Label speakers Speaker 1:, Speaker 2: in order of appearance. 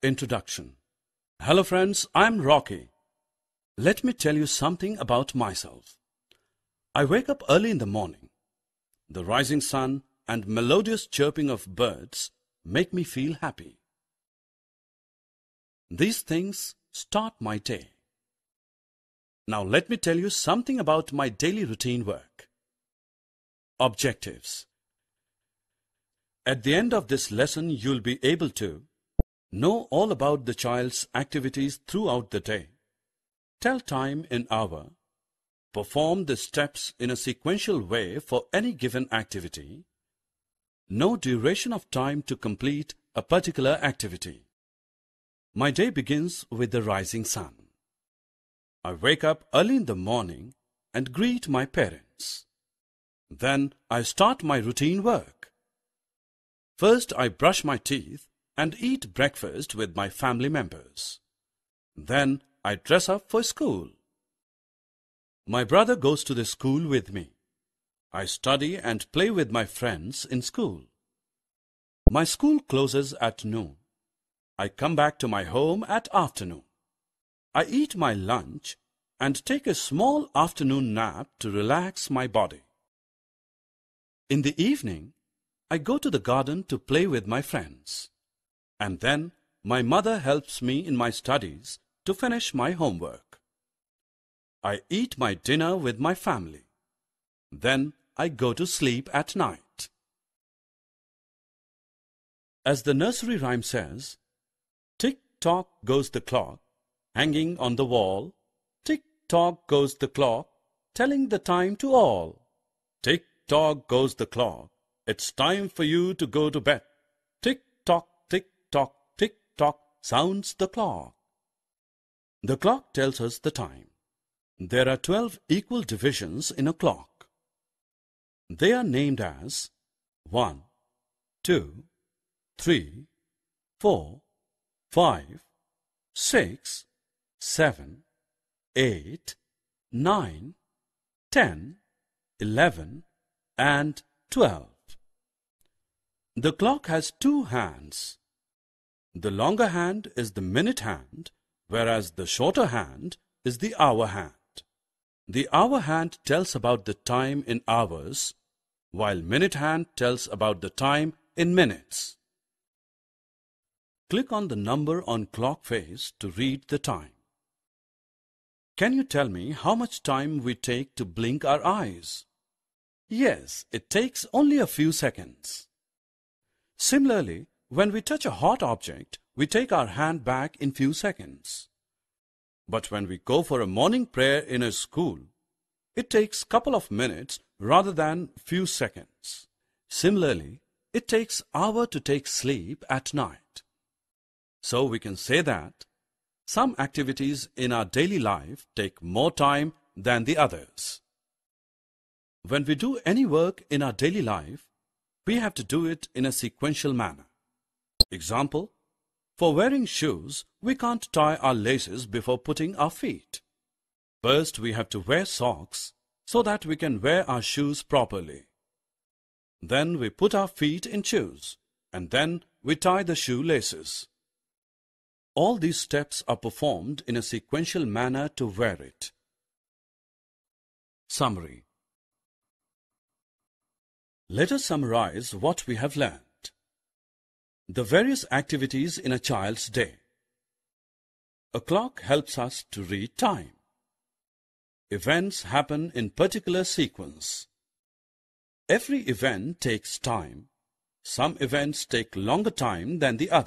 Speaker 1: Introduction Hello friends, I'm Rocky. Let me tell you something about myself. I wake up early in the morning. The rising sun and melodious chirping of birds make me feel happy. These things start my day. Now let me tell you something about my daily routine work. Objectives At the end of this lesson, you'll be able to know all about the child's activities throughout the day, tell time in hour, perform the steps in a sequential way for any given activity, know duration of time to complete a particular activity. My day begins with the rising sun. I wake up early in the morning and greet my parents. Then I start my routine work. First I brush my teeth and eat breakfast with my family members. Then I dress up for school. My brother goes to the school with me. I study and play with my friends in school. My school closes at noon. I come back to my home at afternoon. I eat my lunch and take a small afternoon nap to relax my body. In the evening, I go to the garden to play with my friends. And then my mother helps me in my studies to finish my homework. I eat my dinner with my family. Then I go to sleep at night. As the nursery rhyme says, Tick-tock goes the clock, hanging on the wall. Tick-tock goes the clock, telling the time to all. Tick-tock goes the clock, it's time for you to go to bed. Tick-tock, sounds the clock. The clock tells us the time. There are twelve equal divisions in a clock. They are named as 1, 2, 3, 4, 5, 6, 7, 8, 9, 10, 11, and 12. The clock has two hands. The longer hand is the minute hand, whereas the shorter hand is the hour hand. The hour hand tells about the time in hours, while minute hand tells about the time in minutes. Click on the number on clock face to read the time. Can you tell me how much time we take to blink our eyes? Yes, it takes only a few seconds. Similarly, when we touch a hot object, we take our hand back in few seconds. But when we go for a morning prayer in a school, it takes couple of minutes rather than few seconds. Similarly, it takes hour to take sleep at night. So we can say that some activities in our daily life take more time than the others. When we do any work in our daily life, we have to do it in a sequential manner. Example, for wearing shoes, we can't tie our laces before putting our feet. First, we have to wear socks so that we can wear our shoes properly. Then we put our feet in shoes, and then we tie the shoe laces. All these steps are performed in a sequential manner to wear it. Summary Let us summarize what we have learned. The various activities in a child's day. A clock helps us to read time. Events happen in particular sequence. Every event takes time. Some events take longer time than the other.